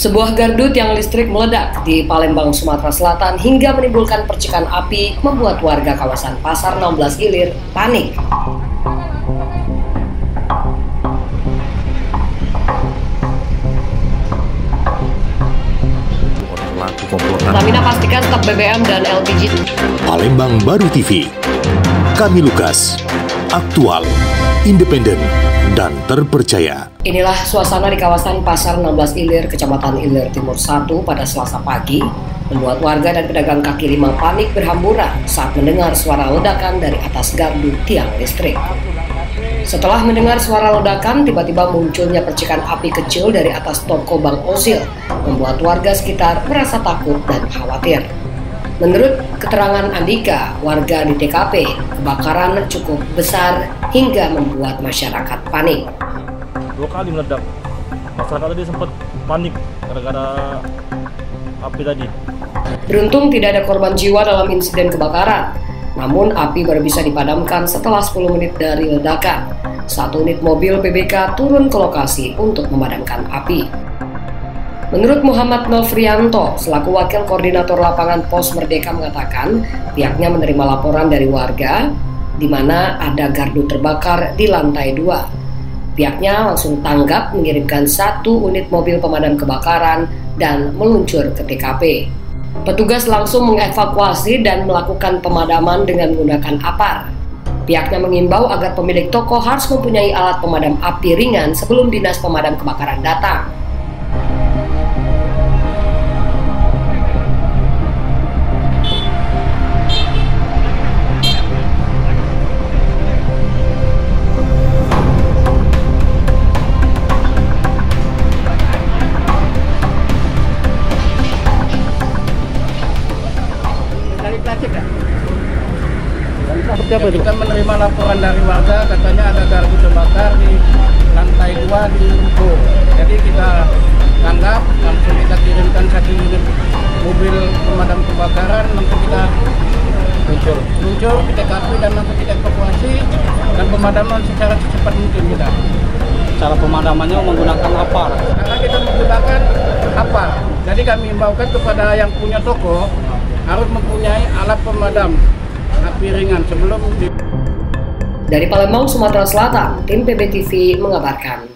Sebuah gardut yang listrik meledak di Palembang, Sumatera Selatan hingga menimbulkan percikan api membuat warga kawasan Pasar 16 Ilir panik. Pertamina pastikan stok BBM dan LPG. Palembang Baru TV. Kami Lukas. Aktual, independen, dan terpercaya. Inilah suasana di kawasan Pasar 16 Ilir, Kecamatan Ilir Timur 1 pada Selasa pagi, membuat warga dan pedagang kaki lima panik berhamburan saat mendengar suara ledakan dari atas gardu tiang listrik. Setelah mendengar suara ledakan, tiba-tiba munculnya percikan api kecil dari atas toko Bang Ozil, membuat warga sekitar merasa takut dan khawatir. Menurut keterangan Andika, warga di TKP, kebakaran cukup besar hingga membuat masyarakat panik. Dua kali meledak. Masyarakat tadi sempat panik gara-gara api tadi. Beruntung tidak ada korban jiwa dalam insiden kebakaran. Namun api baru bisa dipadamkan setelah 10 menit dari ledakan. Satu unit mobil PBK turun ke lokasi untuk memadamkan api. Menurut Muhammad Novrianto, selaku Wakil Koordinator Lapangan Pos Merdeka mengatakan pihaknya menerima laporan dari warga di mana ada gardu terbakar di lantai dua. Pihaknya langsung tanggap mengirimkan satu unit mobil pemadam kebakaran dan meluncur ke TKP. Petugas langsung mengevakuasi dan melakukan pemadaman dengan menggunakan apar. Pihaknya mengimbau agar pemilik toko harus mempunyai alat pemadam api ringan sebelum dinas pemadam kebakaran datang. Seperti apa itu? Kita menerima laporan dari warga katanya ada gardu terbakar di lantai dua di Ruko. Jadi kita tanggap langsung kita kirimkan satu unit mobil pemadam kebakaran langsung kita muncul muncul ke TKP dan langsung kita evakuasi dan pemadaman secara secepat mungkin kita. Cara pemadamannya menggunakan apa? Karena kita menggunakan apa? Jadi kami imbaukan kepada yang punya toko harus mempunyai alat pemadam api ringan sebelum di... Dari Palembang, Sumatera Selatan, tim PBTV mengabarkan.